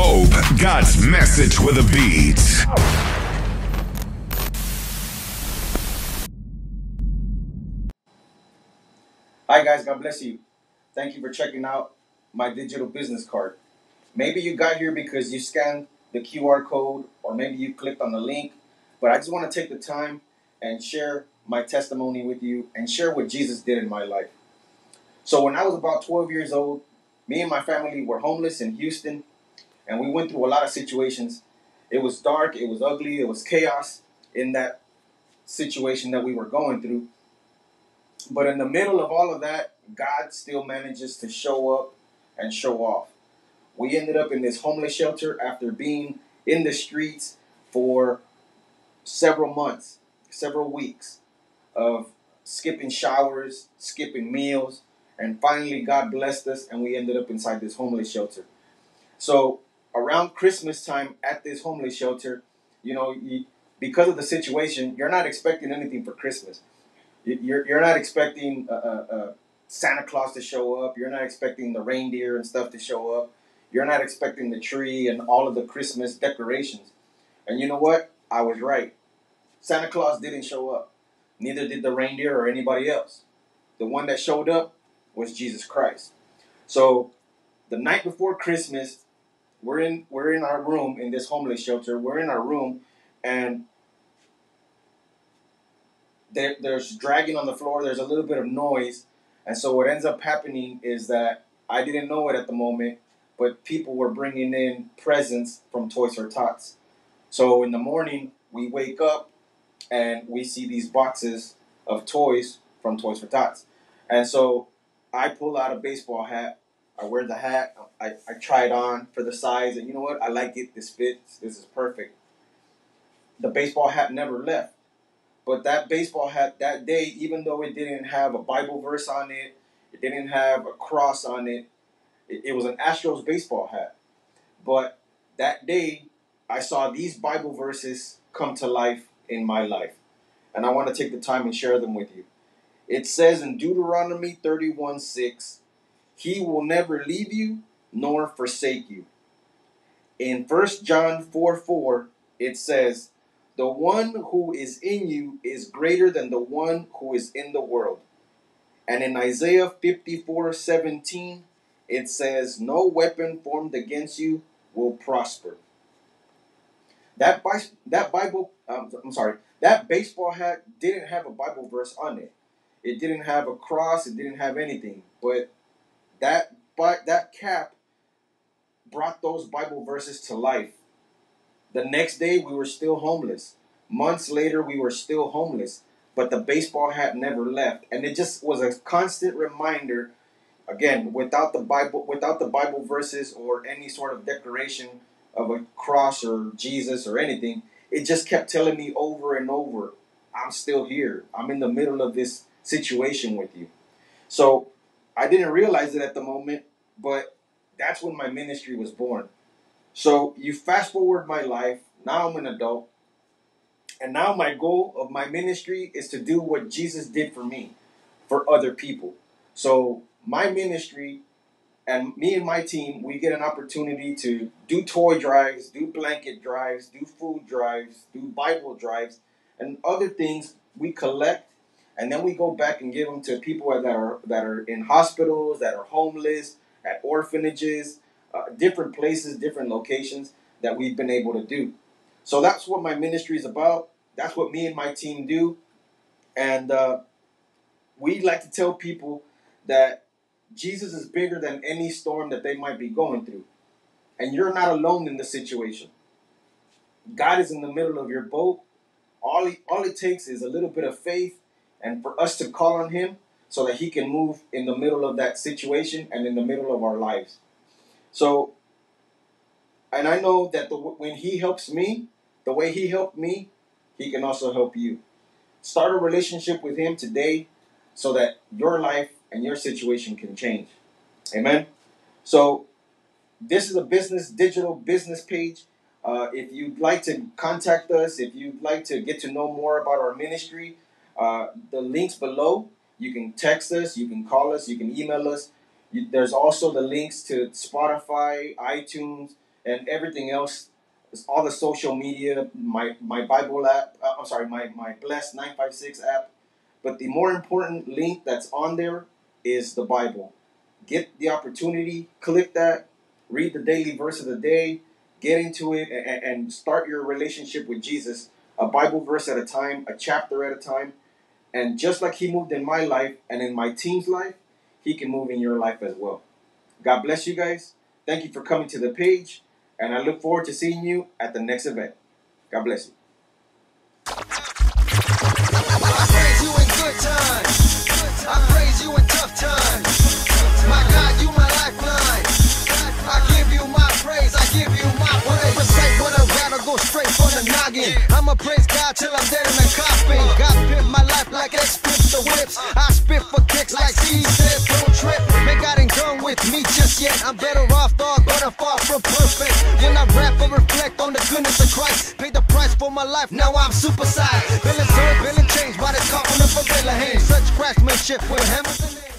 Hope, God's message with a beat. Hi, guys. God bless you. Thank you for checking out my digital business card. Maybe you got here because you scanned the QR code, or maybe you clicked on the link, but I just want to take the time and share my testimony with you and share what Jesus did in my life. So, when I was about 12 years old, me and my family were homeless in Houston, and we went through a lot of situations. It was dark, it was ugly, it was chaos in that situation that we were going through. But in the middle of all of that, God still manages to show up and show off. We ended up in this homeless shelter after being in the streets for several months, several weeks of skipping showers, skipping meals, and finally God blessed us and we ended up inside this homeless shelter. So around Christmas time at this homeless shelter, you know, because of the situation, you're not expecting anything for Christmas. You're, you're not expecting uh, uh, uh, Santa Claus to show up. You're not expecting the reindeer and stuff to show up. You're not expecting the tree and all of the Christmas decorations. And you know what? I was right. Santa Claus didn't show up. Neither did the reindeer or anybody else. The one that showed up was Jesus Christ. So the night before Christmas, we're in we're in our room in this homeless shelter. We're in our room and there, there's dragging on the floor. There's a little bit of noise, and so what ends up happening is that I didn't know it at the moment, but people were bringing in presents from Toys for Tots. So in the morning, we wake up and we see these boxes of toys from Toys for Tots, and so I pull out a baseball hat. I wear the hat. I, I try it on for the size, and you know what? I like it. This fits. This is perfect. The baseball hat never left. But that baseball hat that day, even though it didn't have a Bible verse on it, it didn't have a cross on it, it, it was an Astros baseball hat. But that day, I saw these Bible verses come to life in my life. And I want to take the time and share them with you. It says in Deuteronomy 31 6, He will never leave you nor forsake you. In 1 John 4 4, it says, the one who is in you is greater than the one who is in the world. And in Isaiah 54 17, it says, No weapon formed against you will prosper. That, that Bible, um, I'm sorry, that baseball hat didn't have a Bible verse on it. It didn't have a cross, it didn't have anything. But that, but that cap brought those Bible verses to life. The next day, we were still homeless. Months later, we were still homeless, but the baseball hat never left. And it just was a constant reminder again, without the Bible, without the Bible verses or any sort of decoration of a cross or Jesus or anything, it just kept telling me over and over, I'm still here. I'm in the middle of this situation with you. So I didn't realize it at the moment, but that's when my ministry was born. So you fast forward my life. Now I'm an adult. And now my goal of my ministry is to do what Jesus did for me, for other people. So my ministry and me and my team, we get an opportunity to do toy drives, do blanket drives, do food drives, do Bible drives, and other things we collect, and then we go back and give them to people that are that are in hospitals, that are homeless, at orphanages, uh, different places, different locations that we've been able to do. So that's what my ministry is about. That's what me and my team do. And uh, we like to tell people that Jesus is bigger than any storm that they might be going through. And you're not alone in the situation. God is in the middle of your boat. All, he, all it takes is a little bit of faith and for us to call on Him so that He can move in the middle of that situation and in the middle of our lives. So, and I know that the, when He helps me, the way He helped me, He can also help you. Start a relationship with Him today so that your life and your situation can change. Amen. So, this is a business, digital business page. Uh, if you'd like to contact us, if you'd like to get to know more about our ministry, uh, the links below. You can text us, you can call us, you can email us. You, there's also the links to Spotify, iTunes, and everything else. It's all the social media, my my Bible app. Uh, I'm sorry, my my Blessed Nine Five Six app. But the more important link that's on there is the Bible. Get the opportunity, click that, read the daily verse of the day, get into it, and, and start your relationship with Jesus, a Bible verse at a time, a chapter at a time. And just like He moved in my life and in my team's life, He can move in your life as well. God bless you guys. Thank you for coming to the page, and I look forward to seeing you at the next event. God bless you. I praise you in good times. I praise you in tough times. My God, you my lifeline. I give you my praise. I give you my praise. Recite what I rather go straight from the noggin. I'ma praise God till I'm dead I spit for kicks like C said, don't trip. Man, God ain't done with me just yet. I'm better off, dog, but I'm far from perfect. When I rap or reflect on the goodness of Christ, paid the price for my life. Now I'm super size. Feeling served, feeling changed by the call on the favela hands. Such craftsmanship with hammers and.